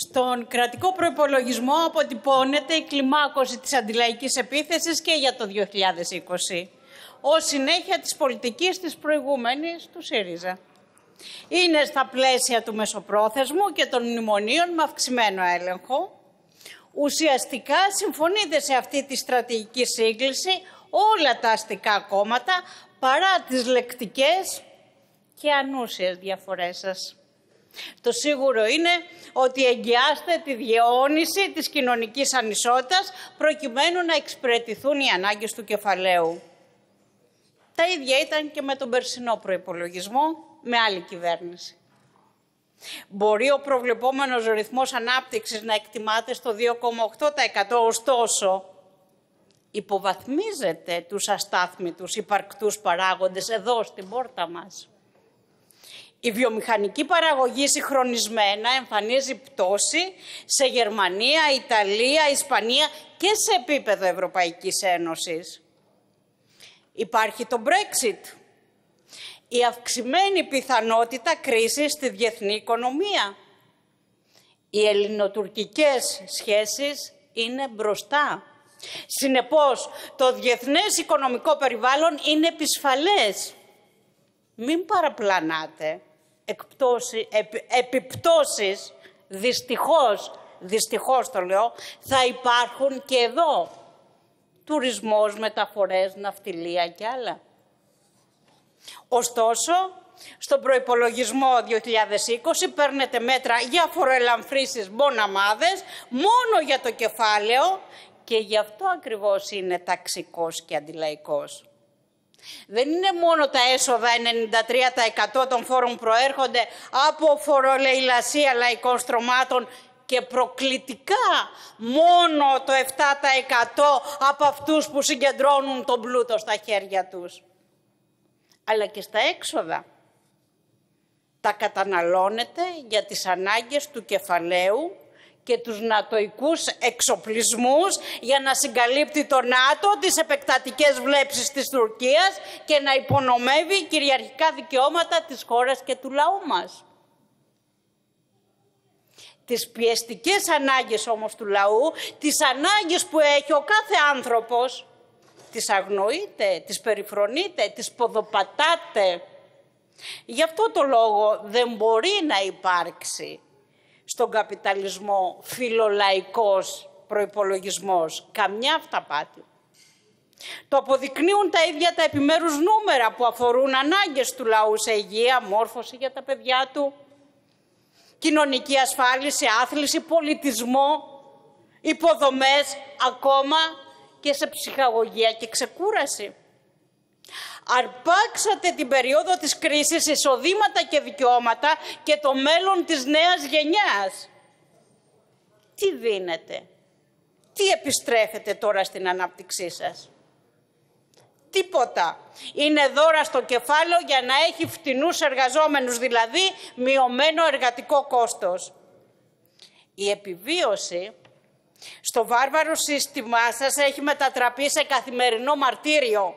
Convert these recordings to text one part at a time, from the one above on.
Στον κρατικό προϋπολογισμό αποτυπώνεται η κλιμάκωση της αντιλαϊκής επίθεσης και για το 2020, ως συνέχεια της πολιτικής της προηγούμενης του ΣΥΡΙΖΑ. Είναι στα πλαίσια του μεσοπρόθεσμου και των μνημονίων με αυξημένο έλεγχο. Ουσιαστικά συμφωνείτε σε αυτή τη στρατηγική σύγκληση όλα τα αστικά κόμματα παρά τις λεκτικές και ανούσιες διαφορές σας. Το σίγουρο είναι ότι εγγυάστε τη διαιώνιση της κοινωνικής ανισότητας προκειμένου να εξυπηρετηθούν οι ανάγκες του κεφαλαίου. Τα ίδια ήταν και με τον περσινό προϋπολογισμό, με άλλη κυβέρνηση. Μπορεί ο προβλεπόμενος ρυθμός ανάπτυξης να εκτιμάται στο 2,8%, ωστόσο υποβαθμίζεται τους αστάθμιτους υπαρκτούς παράγοντες εδώ στην πόρτα μας. Η βιομηχανική παραγωγή συγχρονισμένα εμφανίζει πτώση σε Γερμανία, Ιταλία, Ισπανία και σε επίπεδο Ευρωπαϊκής Ένωσης. Υπάρχει το Brexit. Η αυξημένη πιθανότητα κρίσης στη διεθνή οικονομία. Οι ελληνοτουρκικές σχέσεις είναι μπροστά. Συνεπώς, το διεθνές οικονομικό περιβάλλον είναι επισφαλές. Μην παραπλανάτε εκπτώσει, επιπτώσεις, δυστυχώς, δυστυχώς το λέω, θα υπάρχουν και εδώ. Τουρισμός, μεταφορές, ναυτιλία και άλλα. Ωστόσο, στον προϋπολογισμό 2020 παίρνετε μέτρα για φοροελαμφρύσεις μποναμάδες μόνο για το κεφάλαιο και γι' αυτό ακριβώς είναι ταξικός και αντιλαϊκός. Δεν είναι μόνο τα έσοδα 93% των φόρων προέρχονται από φορολεηλασία λαϊκών στρωμάτων και προκλητικά μόνο το 7% από αυτούς που συγκεντρώνουν τον πλούτο στα χέρια τους. Αλλά και στα έξοδα. Τα καταναλώνεται για τις ανάγκες του κεφαλαίου και τους νατοικούς εξοπλισμούς για να συγκαλύπτει το ΝΑΤΟ τις επεκτατικές βλέψεις της Τουρκίας και να υπονομεύει κυριαρχικά δικαιώματα της χώρας και του λαού μας. Τις πιεστικές ανάγκες όμως του λαού, τις ανάγκες που έχει ο κάθε άνθρωπος, τις αγνοείτε, τις περιφρονείτε, τις ποδοπατάτε. Γι' αυτό το λόγο δεν μπορεί να υπάρξει στον καπιταλισμό φιλολαϊκός προϋπολογισμός. Καμιά αυταπάτη. Το αποδεικνύουν τα ίδια τα επιμέρους νούμερα που αφορούν ανάγκες του λαού σε υγεία, μόρφωση για τα παιδιά του, κοινωνική ασφάλιση, άθληση, πολιτισμό, υποδομές, ακόμα και σε ψυχαγωγία και ξεκούραση αρπάξατε την περίοδο της κρίσης εισοδήματα και δικαιώματα και το μέλλον της νέας γενιάς. Τι δίνετε, τι επιστρέφετε τώρα στην ανάπτυξή σας; Τίποτα. Είναι δώρα στο κεφάλαιο για να έχει φτηνούς εργαζόμενους, δηλαδή μειωμένο εργατικό κόστος. Η επιβίωση στο βάρβαρο σύστημά σας έχει μετατραπεί σε καθημερινό μαρτύριο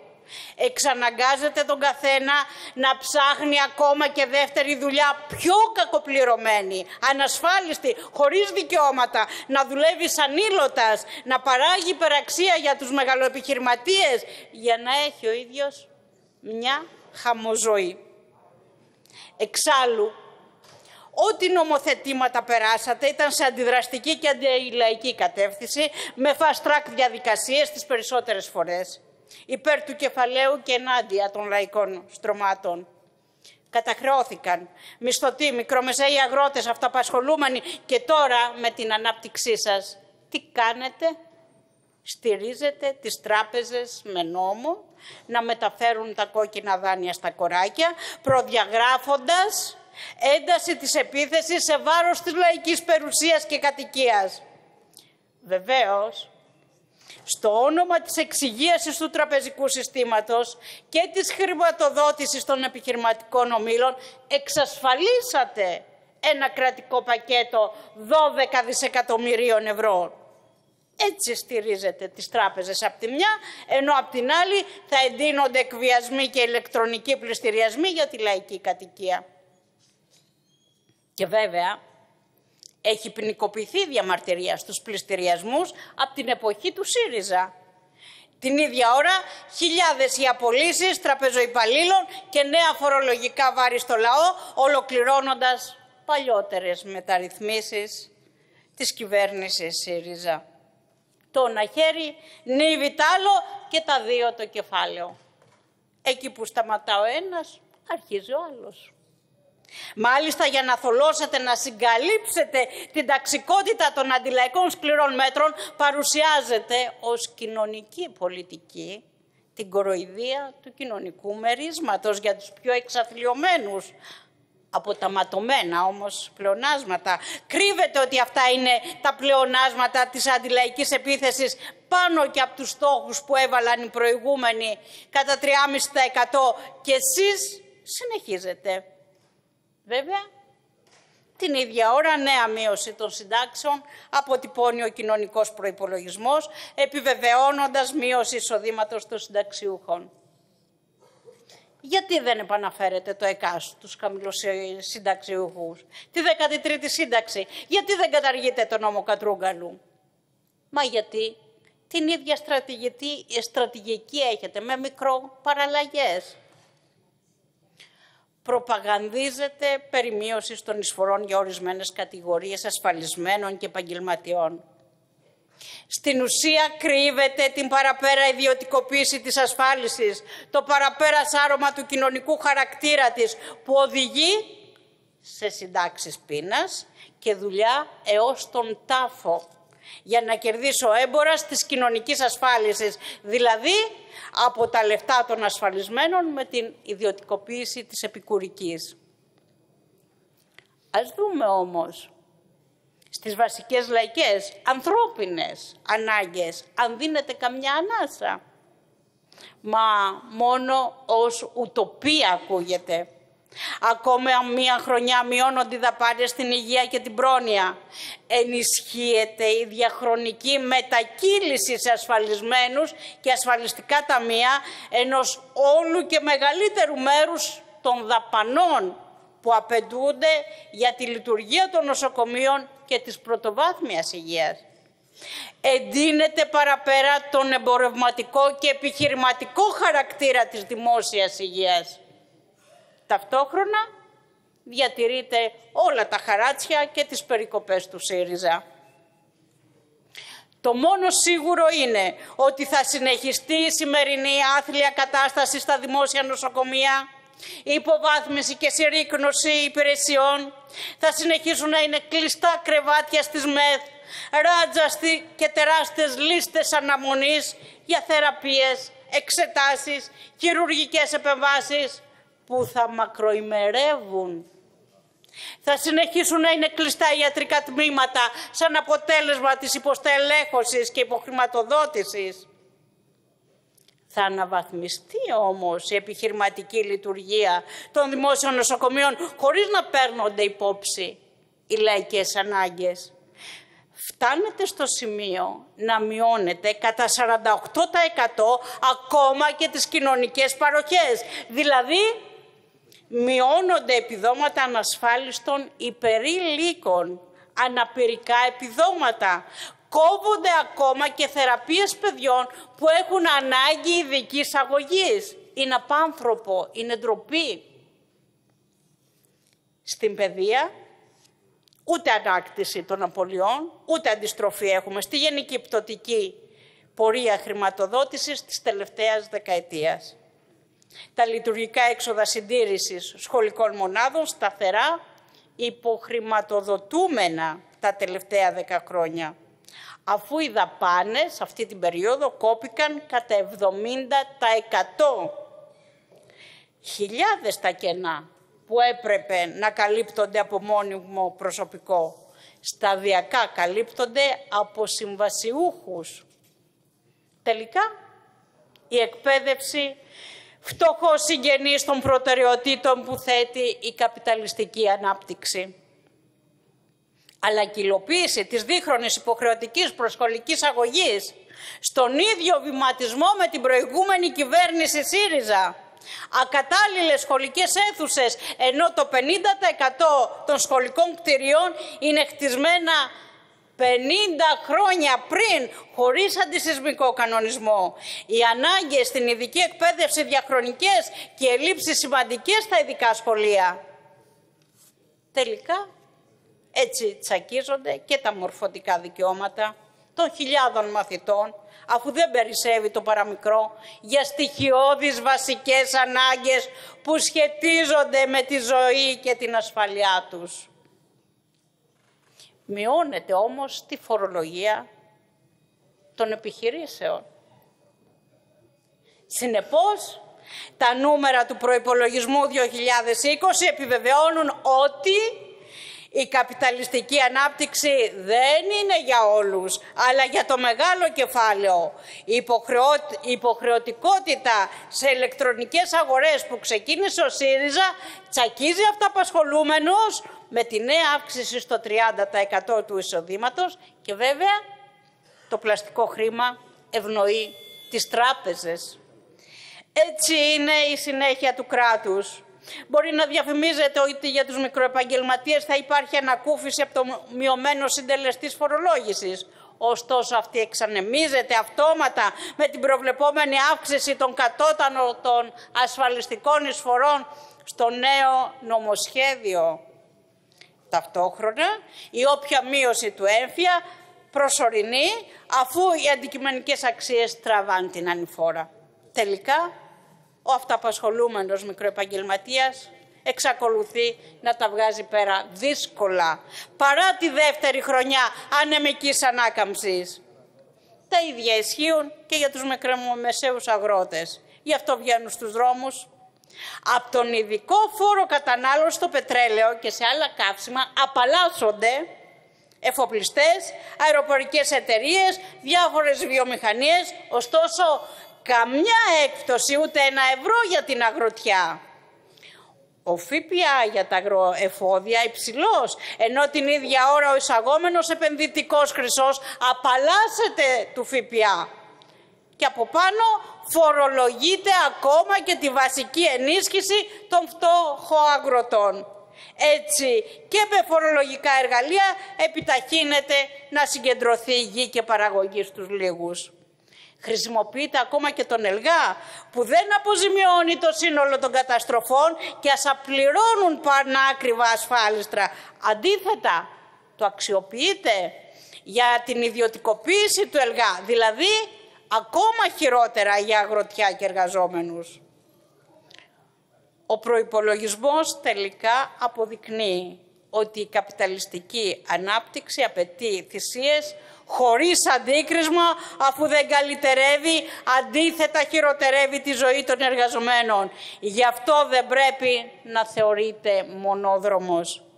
Εξαναγκάζεται τον καθένα να ψάχνει ακόμα και δεύτερη δουλειά πιο κακοπληρωμένη, ανασφάλιστη, χωρίς δικαιώματα, να δουλεύει σαν ήλωτας, να παράγει υπεραξία για τους μεγαλοεπιχειρηματίες, για να έχει ο ίδιος μια χαμοζωή. Εξάλλου, Ό,τι νομοθετήματα περάσατε ήταν σε αντιδραστική και αντιλαϊκή κατεύθυνση, με fast track διαδικασίες τις περισσότερες φορές υπέρ του κεφαλαίου και ενάντια των λαϊκών στρωμάτων. Καταχρεώθηκαν μισθωτοί, μικρομεσαίοι αγρότες, αυταπασχολούμενοι και τώρα με την ανάπτυξή σας. Τι κάνετε, στηρίζετε τις τράπεζες με νόμο να μεταφέρουν τα κόκκινα δάνεια στα κοράκια, προδιαγράφοντας ένταση της επίθεσης σε βάρος της λαϊκής περιουσίας και κατοικίας. Βεβαίως, στο όνομα της εξυγίασης του τραπεζικού συστήματος και της χρηματοδότησης των επιχειρηματικών ομίλων εξασφαλίσατε ένα κρατικό πακέτο 12 δισεκατομμυρίων ευρώ. Έτσι στηρίζετε τις τράπεζες από τη μια, ενώ από την άλλη θα εντείνονται εκβιασμοί και ηλεκτρονικοί πληστηριασμοί για τη λαϊκή κατοικία. Και βέβαια, Έχει ποινικοποιηθεί διαμαρτυρία στους πληστηριασμούς από την εποχή του ΣΥΡΙΖΑ. Την ίδια ώρα, χιλιάδες οι απολύσεις τραπεζοϊπαλλήλων και νέα φορολογικά βάρη στο λαό, ολοκληρώνοντας παλιότερες μεταρρυθμίσεις της κυβέρνησης ΣΥΡΙΖΑ. Το ένα χέρι νύβει τ' άλλο και τα δύο το κεφάλαιο. Εκεί που σταματά ο ένας, αρχίζει ο άλλος. Μάλιστα για να θολώσετε, να συγκαλύψετε την ταξικότητα των αντιλαϊκών σκληρών μέτρων, παρουσιάζεται ως κοινωνική πολιτική την κοροϊδία του κοινωνικού μερίσματος για τους πιο εξαθλειωμένους. Από τα ματωμένα όμως πλεονάσματα. Κρύβεται ότι αυτά είναι τα πλεονάσματα της αντιλαϊκής επίθεσης πάνω και από τους στόχους που έβαλαν οι προηγούμενοι κατά 3,5% και εσείς συνεχίζετε Βέβαια, την ίδια ώρα νέα μείωση των συντάξεων αποτυπώνει ο κοινωνικός προϋπολογισμός, επιβεβαιώνοντας μείωση εισοδήματος των συνταξιούχων. Γιατί δεν επαναφέρετε το ΕΚΑΣ στους χαμηλοσυνταξιούχους, τη 13η σύνταξη, γιατί δεν καταργείτε τον νόμο Κατρούγκαλου; Μα γιατί την ίδια στρατηγική, στρατηγική έχετε με μικρό παραλλαγές προπαγανδίζεται περί μείωσης των εισφορών για ορισμένες κατηγορίες ασφαλισμένων και επαγγελματιών. Στην ουσία κρύβεται την παραπέρα ιδιωτικοποίηση της ασφάλισης, το παραπέρας σάρωμα του κοινωνικού χαρακτήρα της που οδηγεί σε συντάξεις πείνας και δουλειά έως τον τάφο για να κερδίσει ο έμπορας της κοινωνικής ασφάλισης, δηλαδή από τα λεφτά των ασφαλισμένων με την ιδιωτικοποίηση της επικουρικής. Ας δούμε όμως στις βασικές λαϊκές, ανθρώπινες ανάγκες, αν δίνεται καμιά ανάσα. Μα μόνο ως ουτοπία ακούγεται. Ακόμα μία χρονιά μειώνονται οι δαπάνες στην υγεία και την πρόνοια. Ενισχύεται η διαχρονική μετακύληση σε ασφαλισμένους και ασφαλιστικά ταμεία ενός όλου και μεγαλύτερου μέρους των δαπανών που απαιτούνται για τη λειτουργία των νοσοκομείων και της πρωτοβάθμιας υγείας. Εντείνεται παραπέρα τον εμπορευματικό και επιχειρηματικό χαρακτήρα της δημόσιας υγείας. Ταυτόχρονα διατηρείται όλα τα χαράτσια και τις περικοπές του ΣΥΡΙΖΑ. Το μόνο σίγουρο είναι ότι θα συνεχιστεί η σημερινή άθλια κατάσταση στα δημόσια νοσοκομεία, η υποβάθμιση και συρρήκνωση υπηρεσιών, θα συνεχίσουν να είναι κλειστά κρεβάτια στις ΜΕΘ, ράτζα και τεράστιες λίστες αναμονής για θεραπείες, εξετάσεις, χειρουργικές επεμβάσεις, που θα μακροημερεύουν. Θα συνεχίσουν να είναι κλειστά ιατρικά τμήματα σαν αποτέλεσμα της υποστελέχωσης και υποχρηματοδότησης. Θα αναβαθμιστεί όμως η επιχειρηματική λειτουργία των δημόσιων νοσοκομείων χωρίς να παίρνονται υπόψη οι λαϊκές ανάγκες. Φτάνετε στο σημείο να μειώνετε κατά 48% ακόμα και τις κοινωνικές παροχές. Δηλαδή μειώνονται επιδόματα ανασφάλιστων υπερήλικων, αναπηρικά επιδόματα. Κόβονται ακόμα και θεραπείες παιδιών που έχουν ανάγκη ειδική αγωγής. Είναι απάνθρωπο, είναι ντροπή. Στην παιδεία ούτε ανάκτηση των απολειών, ούτε αντιστροφή έχουμε στη γενική πτωτική πορεία χρηματοδότησης της τελευταίας δεκαετίας. Τα λειτουργικά έξοδα συντήρησης σχολικών μονάδων σταθερά υποχρηματοδοτούμενα τα τελευταία δέκα χρόνια αφού οι δαπάνες αυτή την περίοδο κόπηκαν κατά 70%. Χιλιάδες τα κενά που έπρεπε να καλύπτονται από μόνιμο προσωπικό σταδιακά καλύπτονται από συμβασιούχους. Τελικά η εκπαίδευση φτωχός συγγενής των προτεραιοτήτων που θέτει η καπιταλιστική ανάπτυξη. Αλλά και η υλοποίηση της δίχρονης υποχρεωτικής προσχολικής αγωγής στον ίδιο βηματισμό με την προηγούμενη κυβέρνηση ΣΥΡΙΖΑ Ακατάλληλες σχολικές αίθουσες, ενώ το 50% των σχολικών κτηριών είναι χτισμένα 50 χρόνια πριν, χωρίς αντισυσμικό κανονισμό. Οι ανάγκες στην ειδική εκπαίδευση διαχρονικές και ελλείψεις σημαντικές στα ειδικά σχολεία. Τελικά, έτσι τσακίζονται και τα μορφωτικά δικαιώματα των χιλιάδων μαθητών, αφού δεν περισσεύει το παραμικρό, για στοιχειώδεις βασικές ανάγκες που σχετίζονται με τη ζωή και την ασφαλειά τους. Μειώνεται όμως τη φορολογία των επιχειρήσεων. Συνεπώς, τα νούμερα του προϋπολογισμού 2020 επιβεβαιώνουν ότι η καπιταλιστική ανάπτυξη δεν είναι για όλους, αλλά για το μεγάλο κεφάλαιο. Η υποχρεωτικότητα σε ηλεκτρονικές αγορές που ξεκίνησε ο ΣΥΡΙΖΑ τσακίζει αυταπασχολούμενους με τη νέα αύξηση στο 30% του εισοδήματος και βέβαια το πλαστικό χρήμα ευνοεί τις τράπεζες. Έτσι είναι η συνέχεια του κράτους. Μπορεί να διαφημίζεται ότι για τους μικροεπαγγελματίες θα υπάρχει ανακούφιση από το μειωμένο συντελεστή φορολόγησης. Ωστόσο αυτή εξανεμίζεται αυτόματα με την προβλεπόμενη αύξηση των κατώτανων ασφαλιστικών εισφορών στο νέο νομοσχέδιο. Ταυτόχρονα η όποια μείωση του έμφυα προσωρινή αφού οι αντικειμενικές αξίες τραβάνε την ανηφόρα. Τελικά ο αυταπασχολούμενος μικροεπαγγελματίας εξακολουθεί να τα βγάζει πέρα δύσκολα, παρά τη δεύτερη χρονιά ανεμικής ανάκαμψης. Τα ίδια ισχύουν και για τους μικρομεσαίους αγρότες. Γι' αυτό βγαίνουν στους δρόμους. Από τον ειδικό φόρο κατανάλωση στο πετρέλαιο και σε άλλα καύσιμα απαλλάσσονται εφοπλιστές, αεροπορικές εταιρείες, διάφορες βιομηχανίες, ωστόσο καμιά έκπτωση, ούτε ένα ευρώ για την αγροτιά. Ο ΦΠΑ για τα αγροεφόδια υψηλός, ενώ την ίδια ώρα ο εισαγόμενος επενδυτικός χρυσός απαλλάσσεται του ΦΠΑ. Και από πάνω φορολογείται ακόμα και τη βασική ενίσχυση των αγροτών. Έτσι και με φορολογικά εργαλεία επιταχύνεται να συγκεντρωθεί η γη και παραγωγή στους λίγους. Χρησιμοποιείται ακόμα και τον ΕΛΓΑ που δεν αποζημιώνει το σύνολο των καταστροφών και ας απληρώνουν πανάκριβα ασφάλιστρα. Αντίθετα, το αξιοποιείται για την ιδιωτικοποίηση του ΕΛΓΑ, δηλαδή ακόμα χειρότερα για αγροτιά και εργαζόμενους. Ο προϋπολογισμός τελικά αποδεικνύει ότι η καπιταλιστική ανάπτυξη απαιτεί θυσίες χωρίς αντίκρισμα αφού δεν καλυτερεύει, αντίθετα χειροτερεύει τη ζωή των εργαζομένων. Γι' αυτό δεν πρέπει να θεωρείται μονόδρομος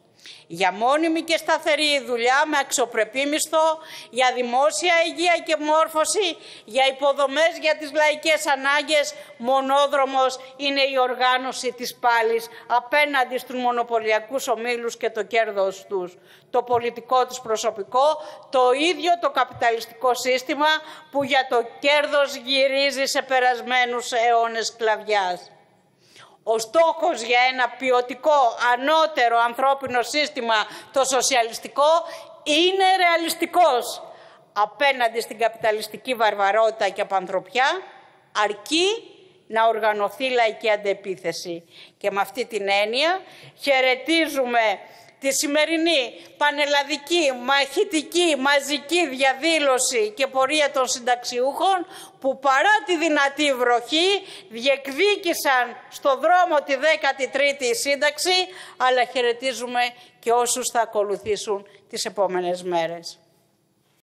για μόνιμη και σταθερή δουλειά με αξιοπρεπή μισθό, για δημόσια υγεία και μόρφωση, για υποδομές για τις λαϊκές ανάγκες, μονόδρομος είναι η οργάνωση της πάλης απέναντι στους μονοπωλιακούς ομίλους και το κέρδος τους. Το πολιτικό τους προσωπικό, το ίδιο το καπιταλιστικό σύστημα που για το κέρδος γυρίζει σε περασμένους αιώνες κλαβιάς. Ο στόχος για ένα ποιοτικό, ανώτερο ανθρώπινο σύστημα, το σοσιαλιστικό, είναι ρεαλιστικός απέναντι στην καπιταλιστική βαρβαρότητα και απανθρωπιά, αρκεί να οργανωθεί λαϊκή αντεπίθεση. Και με αυτή την έννοια χαιρετίζουμε τη σημερινή πανελλαδική, μαχητική, μαζική διαδήλωση και πορεία των συνταξιούχων που παρά τη δυνατή βροχή διεκδίκησαν στο δρόμο τη 13η σύνταξη αλλά χαιρετίζουμε και όσους θα ακολουθήσουν τις επόμενες μέρες.